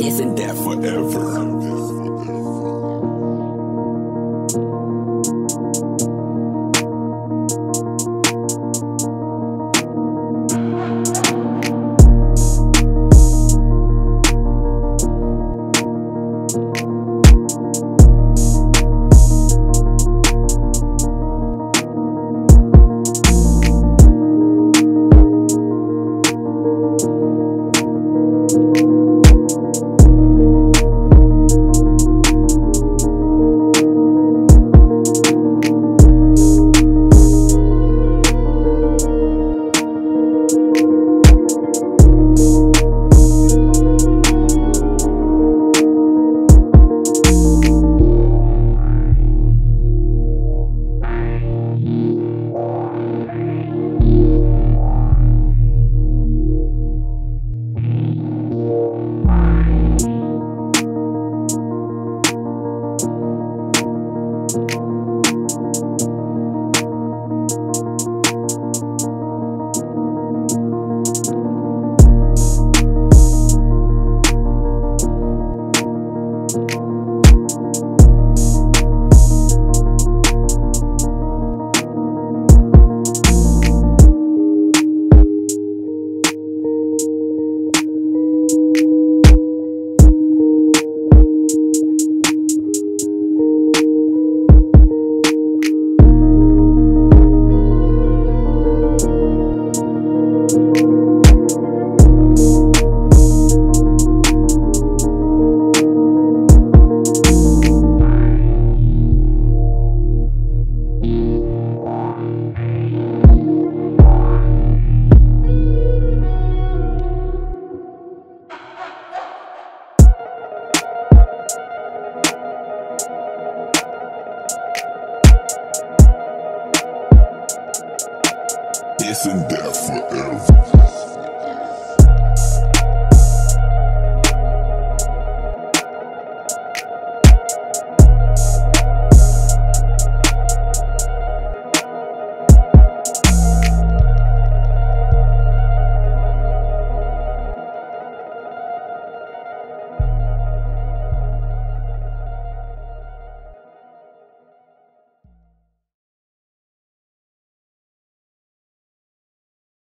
Isn't that forever? Isn't that forever?